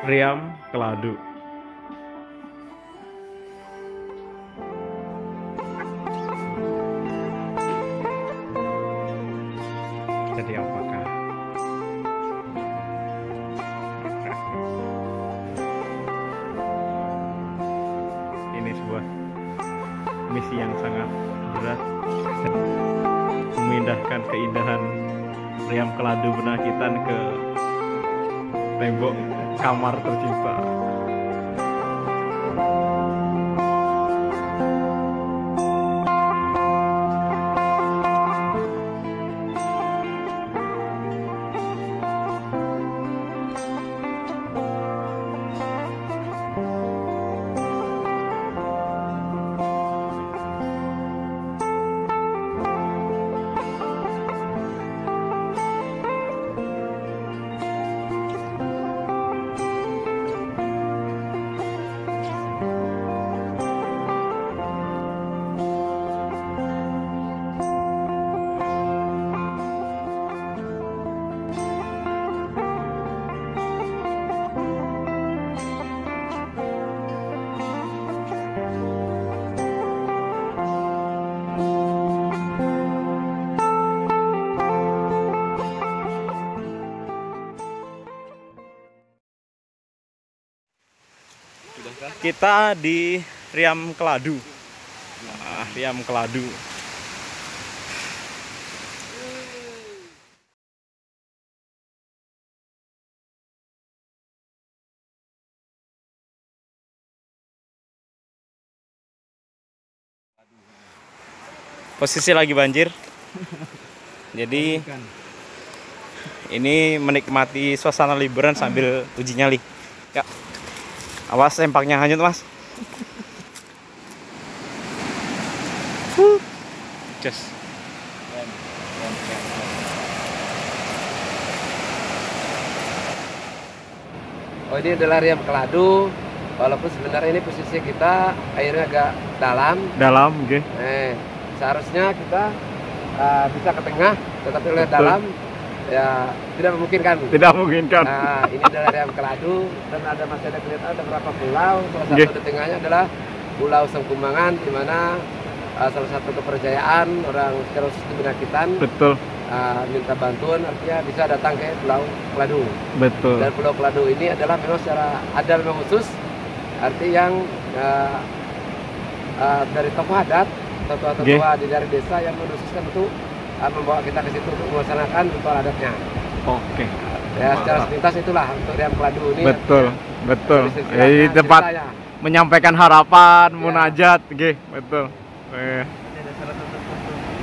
Riam Keladu. Jadi apakah ini sebuah misi yang sangat berat memindahkan keindahan Riam Keladu Benakitan ke tembok kamar tercinta. Kita di Riam Keladu. Ah, Riam Keladu. Posisi lagi banjir. Jadi ini menikmati suasana liburan sambil uji nyali. Awas empangnya hanyut, Mas. Just. Oh ini adalah Riam Keladu. Walaupun sebenarnya ini posisi kita airnya agak dalam. Dalam, oke. Eh, seharusnya kita uh, bisa ke tengah, tetapi oleh dalam ya tidak memungkinkan. Tidak memungkinkan. Nah, ini adalah Riam Keladu dan ada masih ada kelihatan ada beberapa pulau. Salah satu Nggih. di tengahnya adalah Pulau Sengkumangan di mana uh, salah satu kepercayaan orang secara Benakitan Betul, uh, minta bantuan artinya bisa datang ke Pulau Keladu. betul. Dan Pulau Keladu ini adalah memang secara ada memang khusus arti yang uh, uh, dari tokoh adat tokoh-tokoh di dari desa yang mengkhususkan untuk uh, membawa kita ke situ untuk melaksanakan ritual adatnya. Oke. Ya secara sepintas itulah untuk Riam Keladu ini. Betul, betul. Dari sisi Ini ceritanya. tempat menyampaikan harapan, Ya. munajat, oke, betul. Eh,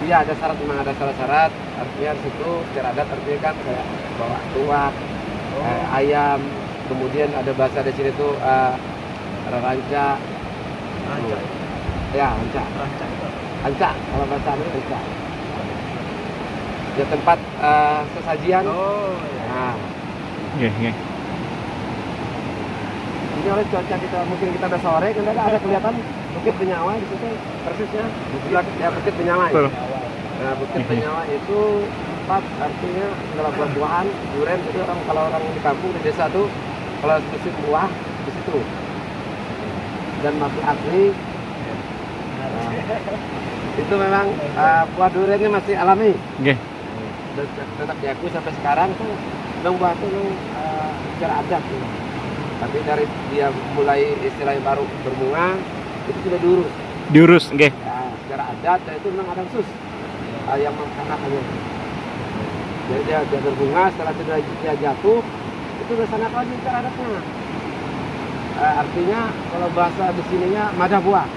Iya ada syarat memang ada syarat-syarat artinya di situ secara adat artinya kan kayak bawa tuak, eh, ayam, kemudian ada bahasa di sini tuh eh, ranca, ya ranca, ranca kalau bahasa ini ranca. Ya tempat eh, sesajian. Nah, Oke, oke. ini oleh cuaca kita mungkin kita udah sore kan ada, ada kelihatan bukit penyawa di situ persisnya Sebelah- ya bukit penyawa. Betul. Nah, Bukit Mhm. Penyawa itu tempat artinya segala buah-buahan, durian itu orang kalau orang di kampung di desa tuh kalau musim buah di situ. Dan masih asli. Nah, itu memang uh, buah duriannya masih alami. Oke. Tetap diakui sampai sekarang tuh buah itu memang uh, secara adat. tuh. Tapi dari dia mulai istilahnya baru berbunga itu sudah diurus. Diurus, oke. Ya, secara adat itu memang ada khusus uh, yang melaksanakannya. Jadi dia, dia berbunga setelah itu dia, dia jatuh itu dilaksanakan lagi secara adatnya. Uh, artinya kalau bahasa di sininya madah buah.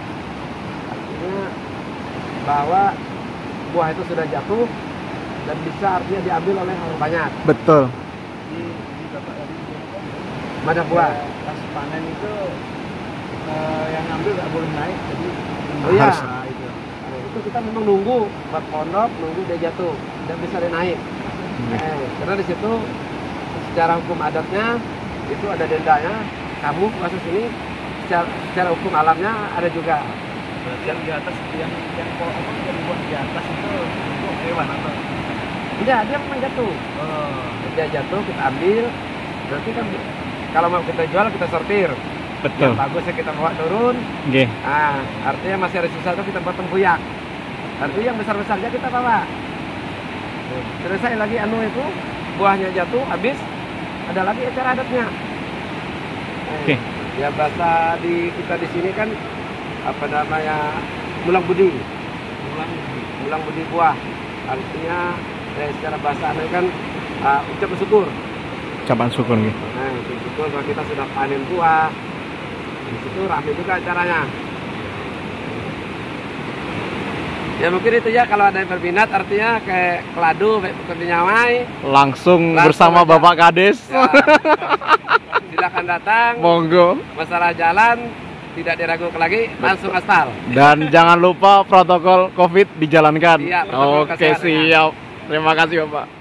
Artinya bahwa buah itu sudah jatuh dan bisa artinya diambil oleh orang banyak. Betul. di, di bapak tadi Madah buah. pas panen itu eh, yang ngambil nggak boleh naik jadi Oh iya. Harus. Nah, itu Nah, itu kita memang nunggu buat pondok, nunggu dia jatuh dan bisa dia naik. Oke. Eh, karena di situ secara hukum adatnya itu ada dendanya. Kamu kasus ini secara, secara hukum alamnya ada juga. berarti yang di atas yang yang apa yang dibuat di atas itu hewan atau Tidak, dia memang jatuh. oh Dia jatuh kita ambil. Berarti kan kalau mau kita jual kita sortir. Betul. Yang bagusnya kita bawa turun. Nggih. Ah, artinya masih ada sisa itu kita buat tempuyak. Artinya yang besar-besarnya kita bawa. Selesai lagi anu itu buahnya jatuh habis ada lagi acara adatnya. Eh, Oke. Ya bahasa di kita di sini kan apa namanya mulang budi, Pulang mulang budi buah. Artinya eh, secara bahasa anu kan ah, ucap bersyukur. Ucapan syukur nggih. Nah, bersyukur bahwa kita sudah panen buah. Di situ ramai juga acaranya. Ya mungkin itu ya kalau ada yang berminat artinya kayak keladu, pekerja nyawai. Langsung Langsung bersama aja. Bapak Kades. Ya, silakan datang. Monggo. Masalah jalan tidak diragukan lagi, langsung aspal. Dan jangan lupa protokol Covid dijalankan. Iya, Oke, kesehatan. siap. Terima kasih, Bapak.